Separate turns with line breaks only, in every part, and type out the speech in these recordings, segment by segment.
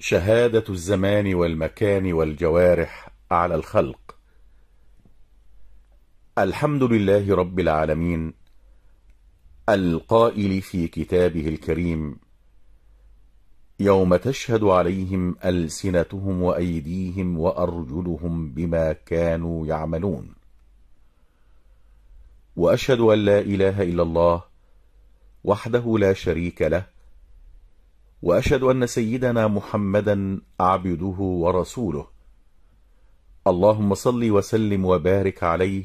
شهادة الزمان والمكان والجوارح على الخلق الحمد لله رب العالمين القائل في كتابه الكريم يوم تشهد عليهم ألسنتهم وأيديهم وأرجلهم بما كانوا يعملون وأشهد أن لا إله إلا الله وحده لا شريك له وأشهد أن سيدنا محمدا عبده ورسوله اللهم صل وسلم وبارك عليه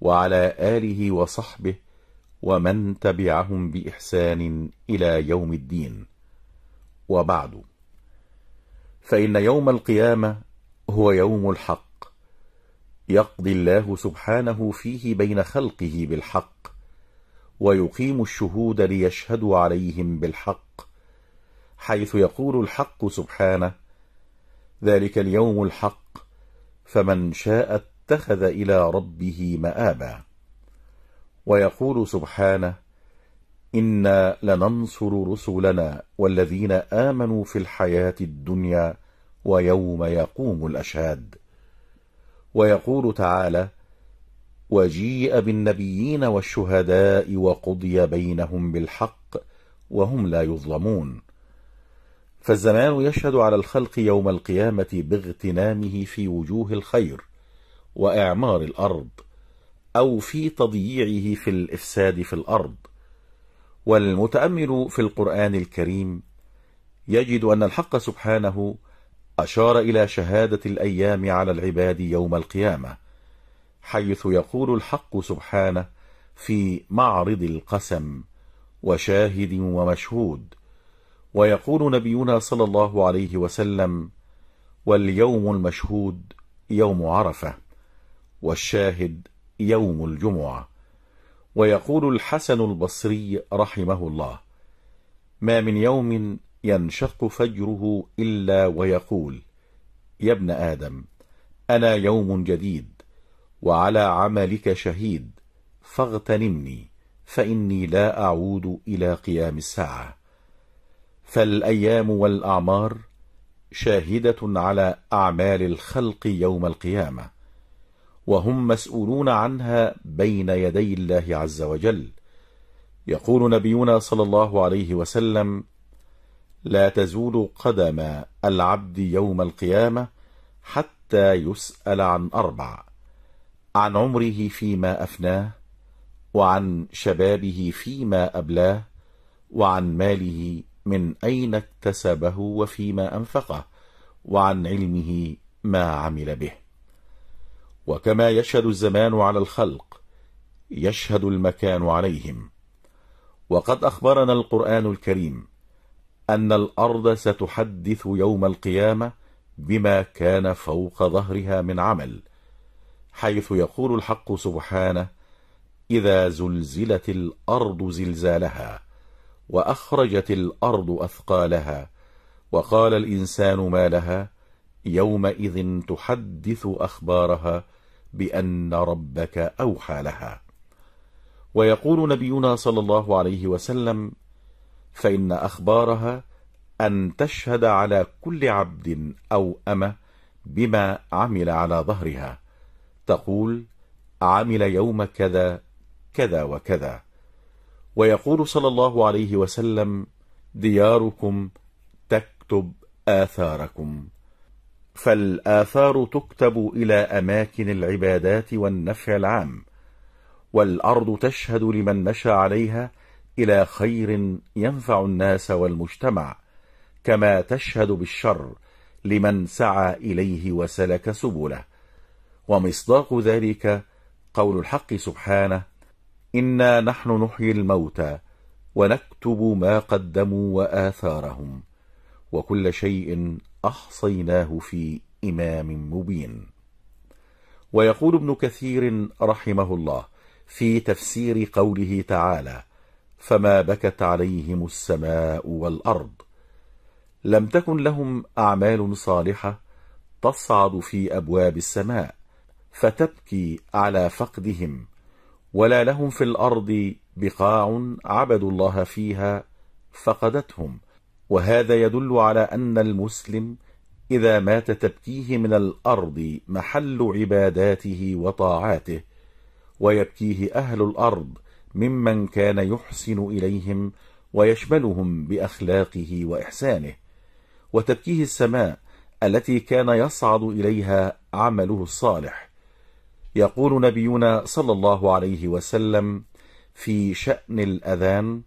وعلى آله وصحبه ومن تبعهم بإحسان إلى يوم الدين وبعد فإن يوم القيامة هو يوم الحق يقضي الله سبحانه فيه بين خلقه بالحق ويقيم الشهود ليشهدوا عليهم بالحق حيث يقول الحق سبحانه ذلك اليوم الحق فمن شاء اتخذ إلى ربه مآبا ويقول سبحانه إنا لننصر رسلنا والذين آمنوا في الحياة الدنيا ويوم يقوم الأشهاد ويقول تعالى وجيء بالنبيين والشهداء وقضي بينهم بالحق وهم لا يظلمون فالزمان يشهد على الخلق يوم القيامة باغتنامه في وجوه الخير وإعمار الأرض أو في تضييعه في الإفساد في الأرض والمتأمل في القرآن الكريم يجد أن الحق سبحانه أشار إلى شهادة الأيام على العباد يوم القيامة حيث يقول الحق سبحانه في معرض القسم وشاهد ومشهود ويقول نبينا صلى الله عليه وسلم واليوم المشهود يوم عرفة والشاهد يوم الجمعة ويقول الحسن البصري رحمه الله ما من يوم ينشق فجره إلا ويقول يا ابن آدم أنا يوم جديد وعلى عملك شهيد فاغتنمني فإني لا أعود إلى قيام الساعة فالايام والاعمار شاهده على اعمال الخلق يوم القيامه وهم مسؤولون عنها بين يدي الله عز وجل يقول نبينا صلى الله عليه وسلم لا تزول قدم العبد يوم القيامه حتى يسال عن اربع عن عمره فيما افناه وعن شبابه فيما ابلاه وعن ماله من أين اكتسبه وفيما أنفقه وعن علمه ما عمل به وكما يشهد الزمان على الخلق يشهد المكان عليهم وقد أخبرنا القرآن الكريم أن الأرض ستحدث يوم القيامة بما كان فوق ظهرها من عمل حيث يقول الحق سبحانه إذا زلزلت الأرض زلزالها وأخرجت الأرض أثقالها وقال الإنسان ما لها يومئذ تحدث أخبارها بأن ربك أوحى لها ويقول نبينا صلى الله عليه وسلم فإن أخبارها أن تشهد على كل عبد أو أمة بما عمل على ظهرها تقول عمل يوم كذا كذا وكذا ويقول صلى الله عليه وسلم دياركم تكتب آثاركم فالآثار تكتب إلى أماكن العبادات والنفع العام والأرض تشهد لمن مشى عليها إلى خير ينفع الناس والمجتمع كما تشهد بالشر لمن سعى إليه وسلك سبله ومصداق ذلك قول الحق سبحانه إنا نحن نحيي الموتى ونكتب ما قدموا وآثارهم وكل شيء أحصيناه في إمام مبين ويقول ابن كثير رحمه الله في تفسير قوله تعالى فما بكت عليهم السماء والأرض لم تكن لهم أعمال صالحة تصعد في أبواب السماء فتبكي على فقدهم ولا لهم في الأرض بقاع عبدوا الله فيها فقدتهم وهذا يدل على أن المسلم إذا مات تبكيه من الأرض محل عباداته وطاعاته ويبكيه أهل الأرض ممن كان يحسن إليهم ويشملهم بأخلاقه وإحسانه وتبكيه السماء التي كان يصعد إليها عمله الصالح يقول نبينا صلى الله عليه وسلم في شأن الأذان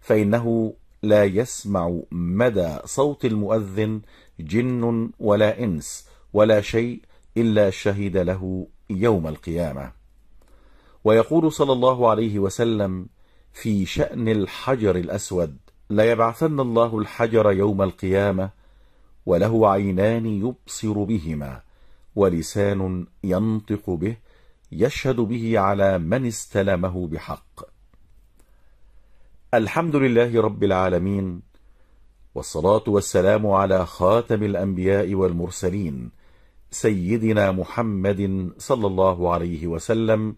فإنه لا يسمع مدى صوت المؤذن جن ولا إنس ولا شيء إلا شهد له يوم القيامة ويقول صلى الله عليه وسلم في شأن الحجر الأسود لا يبعثن الله الحجر يوم القيامة وله عينان يبصر بهما ولسان ينطق به يشهد به على من استلمه بحق الحمد لله رب العالمين والصلاة والسلام على خاتم الأنبياء والمرسلين سيدنا محمد صلى الله عليه وسلم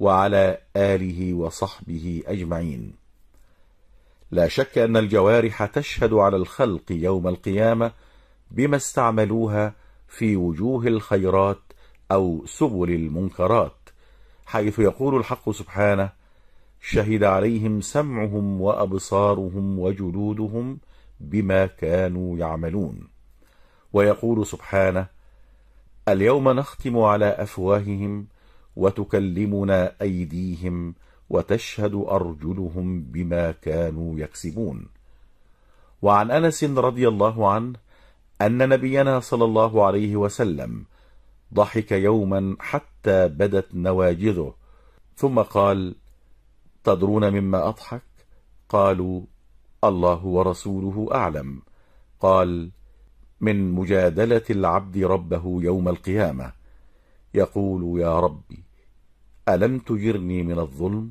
وعلى آله وصحبه أجمعين لا شك أن الجوارح تشهد على الخلق يوم القيامة بما استعملوها في وجوه الخيرات أو سبل المنكرات حيث يقول الحق سبحانه شهد عليهم سمعهم وأبصارهم وجلودهم بما كانوا يعملون ويقول سبحانه اليوم نختم على أفواههم وتكلمنا أيديهم وتشهد أرجلهم بما كانوا يكسبون وعن أنس رضي الله عنه أن نبينا صلى الله عليه وسلم ضحك يوما حتى بدت نواجذه ثم قال تدرون مما أضحك؟ قالوا الله ورسوله أعلم قال من مجادلة العبد ربه يوم القيامة يقول يا ربي ألم تجرني من الظلم؟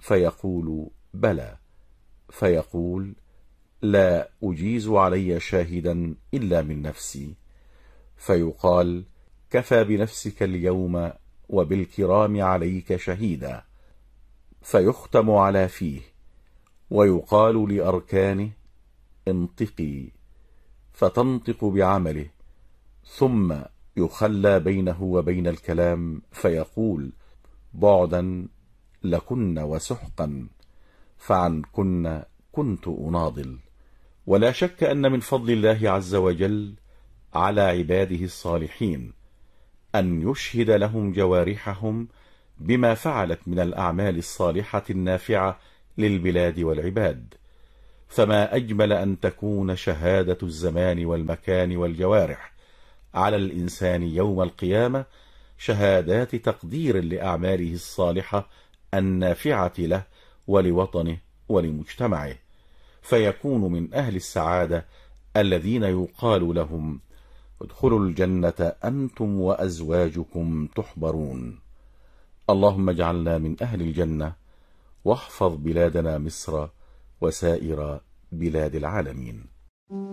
فيقول بلى فيقول لا أجيز علي شاهدا إلا من نفسي فيقال كفى بنفسك اليوم وبالكرام عليك شهيدا فيختم على فيه ويقال لأركانه انطقي فتنطق بعمله ثم يخلى بينه وبين الكلام فيقول بعدا لكن وسحقا فعن كن كنت أناضل ولا شك أن من فضل الله عز وجل على عباده الصالحين أن يشهد لهم جوارحهم بما فعلت من الأعمال الصالحة النافعة للبلاد والعباد فما أجمل أن تكون شهادة الزمان والمكان والجوارح على الإنسان يوم القيامة شهادات تقدير لأعماله الصالحة النافعة له ولوطنه ولمجتمعه فيكون من أهل السعادة الذين يقال لهم ادخلوا الجنة أنتم وأزواجكم تحبرون اللهم اجعلنا من أهل الجنة واحفظ بلادنا مصر وسائر بلاد العالمين